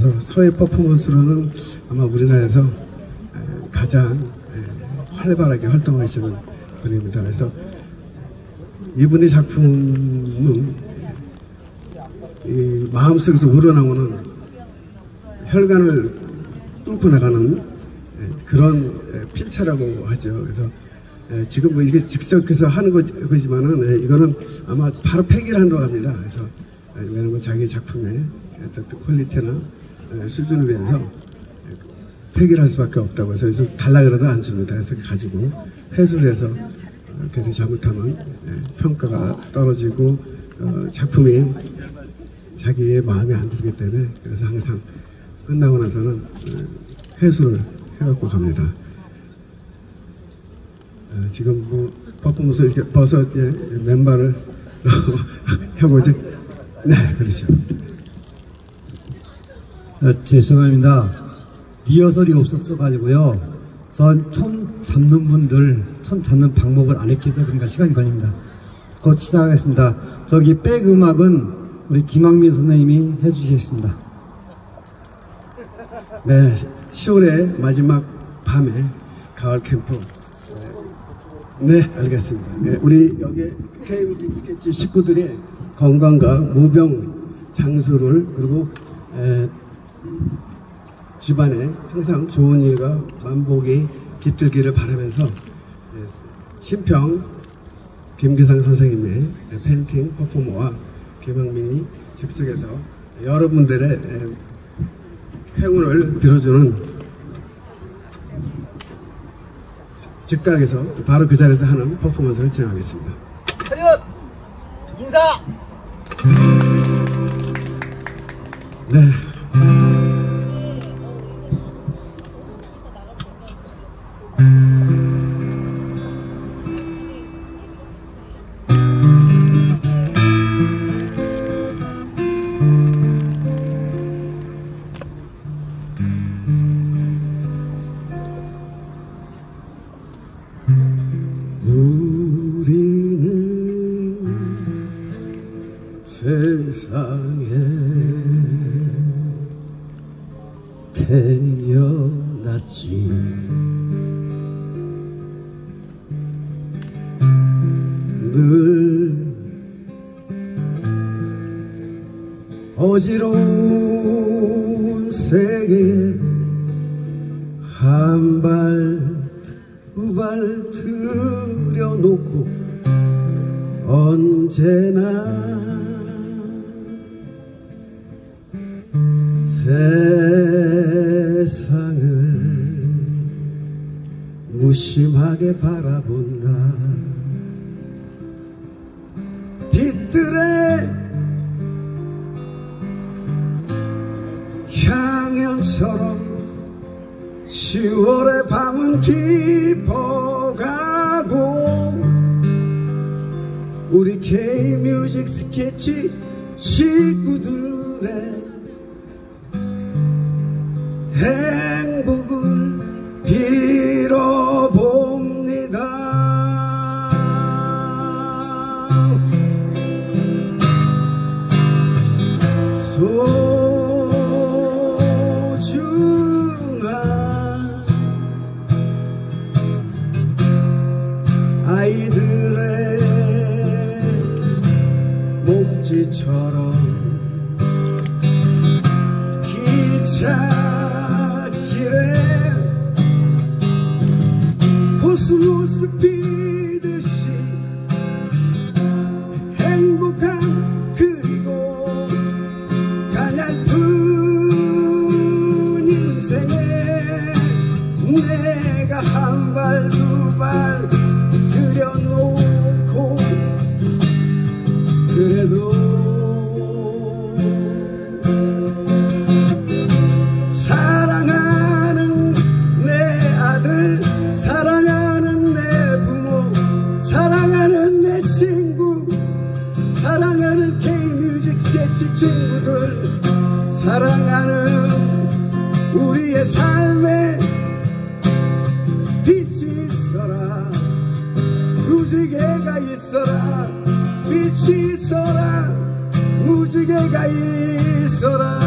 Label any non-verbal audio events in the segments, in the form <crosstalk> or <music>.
그래서 서해 퍼포먼스로는 아마 우리나라에서 에, 가장 에, 활발하게 활동하시는 분입니다. 그래서 이분의 작품은 이 마음속에서 우러나오는 혈관을 뚫고 나가는 에, 그런 에, 필체라고 하죠. 그래서 에, 지금 뭐 이게 즉석해서 하는 거- 거지만은 에, 이거는 아마 바로 폐기를 한다고 합니다. 그래서 에, 왜냐면 자기 작품의 퀄리티나 에, 수준을 위해서 에, 폐기를 할 수밖에 없다고 해서 좀 달라 그러도 않습니다. 그래서 가지고 회수를 해서 어, 그래서 잘못하면 에, 평가가 떨어지고 어, 작품이 자기의 마음에 안 들기 때문에 그래서 항상 끝나고 나서는 어, 회수를 해갖고 갑니다. 어, 지금 뭐 퍼포먼스 이렇게 벗어 예, 맨발을 <laughs> 하고 이제 네 그렇죠. 아, 죄송합니다. 리허설이 없었어 가지고요. 전천 잡는 분들 천 잡는 방법을 알려주다 보니까 시간이 걸립니다. 곧 시작하겠습니다. 저기 백 음악은 우리 김학민 선생님이 해주시겠습니다. 네, 10월의 마지막 밤에 가을 캠프. 네, 알겠습니다. 네, 우리 여기 K뮤직 스케치 식구들이 건강과 무병 장수를 그리고 에, 집안에 항상 좋은 일과 만복이 깃들기를 바라면서 에, 신평 김기상 선생님의 펜팅 퍼포머와 김학민이 즉석에서 여러분들의 에, 행운을 빌어주는 즉각에서 바로 그 자리에서 하는 퍼포먼스를 진행하겠습니다. 차렷! 인사! 네. 늘 어지러운 세계에 한 발 두 발 들여놓고 언제나 세상을 무심하게 바라본 깊어가고 우리 K뮤직 스케치 식구들의 행복을 빌어봅니다. 소 코스 있어라. 빛이 있어라. 무지개가 있어라.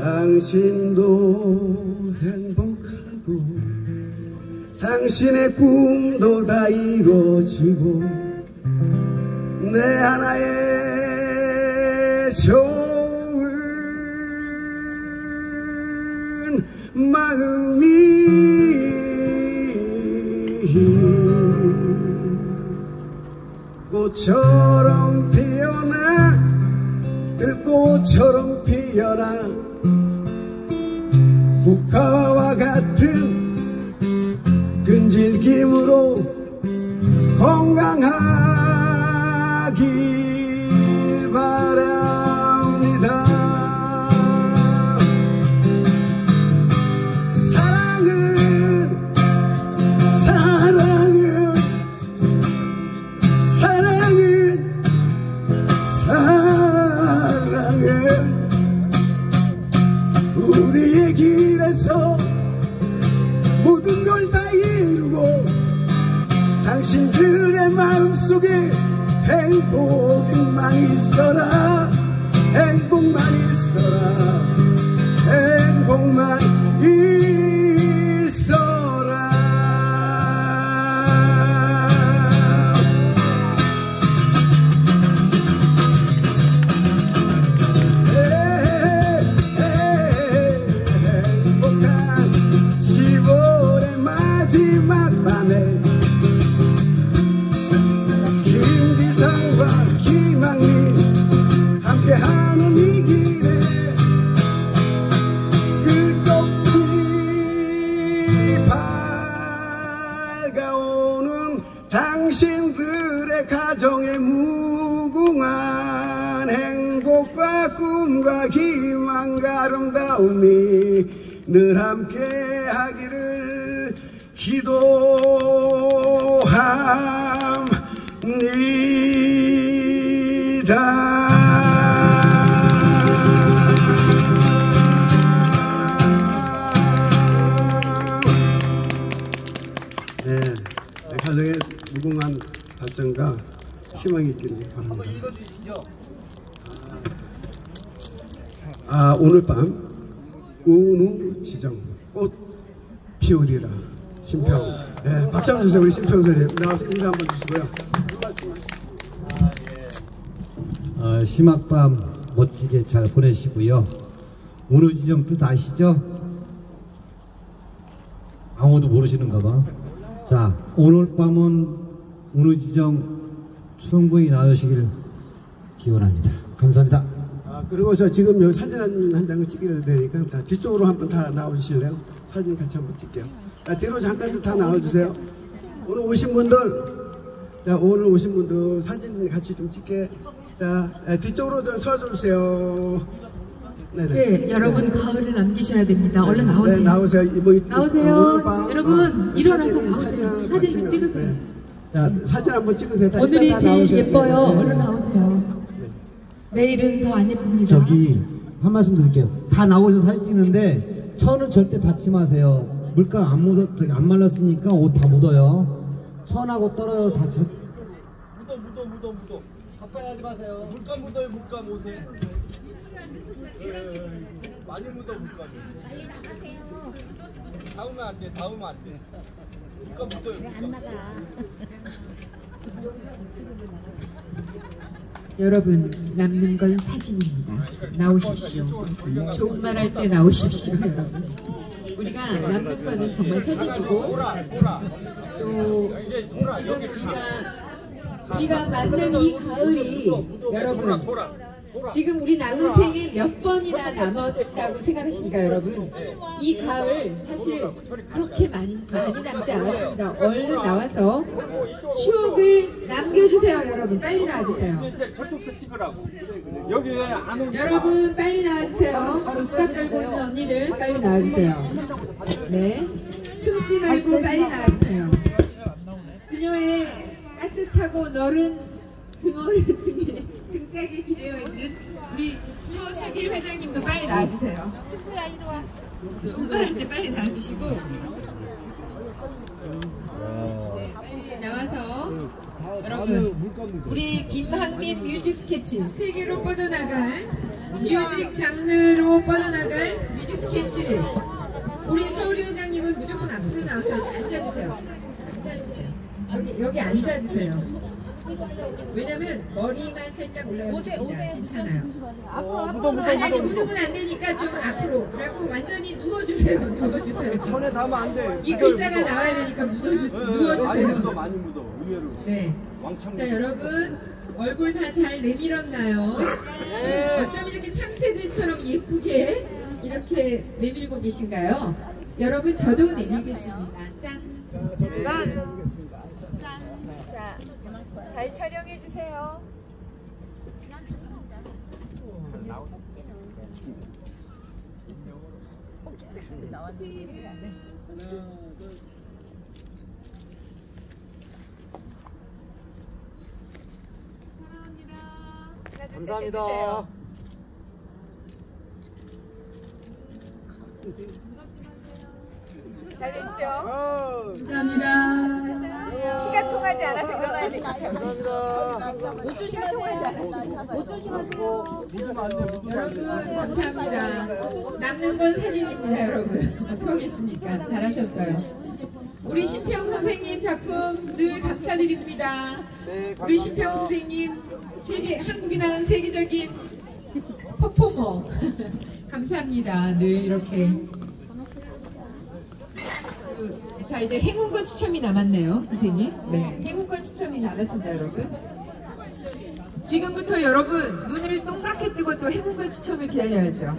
당신도 행복하고 당신의 꿈도 다 이루어지고 내 하나의 좋은 마음이 꽃처럼 피어나 들꽃처럼 피어나. 국화와 같은 끈질김으로 건강하 꿈과 희망과 아름다움이 늘 함께 하기를 기도합니다. 네, 내 가정의 무궁한 발전과 희망이 있기를 바랍니다. 아 오늘 밤 우누 지정 꽃 피우리라 심평. 네, 박수 한번 주세요 우리 심평 선생님 나와서 인사 한번 주시고요. 어, 심학밤 멋지게 잘 보내시고요. 오늘 지정 뜻 아시죠? 아무도 모르시는가 봐. 자, 오늘 밤은 오늘 지정 충분히 나누시길 기원합니다. 감사합니다. 아 그리고 저 지금 여기 사진 한, 한 장을 찍어야 되니까 다 뒤쪽으로 한번 다 나와주실래요? 사진 같이 한번 찍게요. 자, 뒤로 잠깐 다 나와주세요. 오늘 오신 분들, 자 오늘 오신 분들 사진 같이 좀 찍게. 자 에, 뒤쪽으로 좀 서주세요. 네네. 네, 여러분 가을을 남기셔야 됩니다. 얼른 나오세요. 네, 나오세요. 뭐, 이- 나오세요. 오늘 밤, 여러분, 어, 일어나서 나오세요. 사진 사진 좀 찍으세요. 네. 자, 사진 한번 찍으세요. 다, 오늘이 제일 나오세요. 예뻐요. 네, 네. 얼른 나오세요. 내일은 더 안 예쁩니다. 저기 한 말씀 드릴게요. 다 나오셔서 사진 찍는데 천은 절대 닿지 마세요. 물감 안 묻어, 저기 안 말랐으니까 옷 다 묻어요. 천하고 떨어져 다 쳐, 묻어 묻어 묻어 묻어. 가까이 하지 마세요. 물감 묻어요 물감 옷에. 예, 많이 묻어 물감이. 닿으면 안 돼. 닿으면 안 돼. 물감 묻어요. 물감. <laughs> 여러분 남는 건 사진입니다. 나오십시오. 좋은 말 할 때 나오십시오, 여러분. 우리가 남는 거는 정말 사진이고 또 지금 우리가 우리가 맞는 이 가을이 여러분 지금 우리 남은 생에 몇 번이나 남았다고 생각하십니까 여러분? 이 가을 사실 그렇게 많이, 많이 남지 않았습니다. 얼른 나와서 추억을 남겨주세요 여러분. 빨리 나와주세요. 여러분 빨리 나와주세요. 그 수다 떨고 있는 언니들 빨리 나와주세요. 네. 숨지 말고 빨리 나와주세요. 그녀의 따뜻하고 너른 등어른 <laughs> 등짝에 기대어 있는 우리 서수길 회장님도 빨리 나와주세요. 좋은 말할때 빨리 나와주시고 네, 빨리 나와서 여러분 우리 김한민 뮤직 스케치 세계로 뻗어나갈 뮤직 장르로 뻗어나갈 뮤직 스케치 우리 서울위 원장님은 무조건 앞으로 나와서 앉아주세요 앉아주세요. 여기 여기 앉아주세요. 왜냐면 머리만 살짝 올라가면 됩니다. 괜찮아요. 어, 묻어 묻어 아니 아니 묻어 묻어. 묻으면 안 되니까 좀 앞으로. 그래갖고 완전히 누워주세요. <laughs> 누워주세요. 손에 닿으면 안 돼 이 글자가 나와야 되니까 묻어주, 많이 묻어 누워주세요. 많이 묻어 의외로 네. 왕창 자 묻어. 여러분 얼굴 다 잘 내밀었나요? 어쩜 이렇게 참새들처럼 예쁘게 이렇게 내밀고 계신가요? 여러분 저도 내밀겠습니다. 짠. 자, 잘 촬영해 주세요. 감사합니다 잘 됐죠? 어, 감사합니다. 키가 통하지 않아서 일어나야 될것 같아요. 감사합니다 옷 조심하세요. 안돼 묻으면 여러분 감사합니다. 남는 건 사진입니다, 여러분. 어떡하겠습니까? 잘하셨어요. 우리 신평 선생님 작품 늘 감사드립니다. 우리 신평 선생님 세계 한국이 낳은 세계적인 퍼포머 <laughs> 감사합니다. 늘 이렇게 그, 자 이제 행운권 추첨이 남았네요, 선생님. 네, 행운권 추첨이 남았습니다, 여러분. 지금부터 여러분 눈을 동그랗게 뜨고 또 행운권 추첨을 기다려야죠.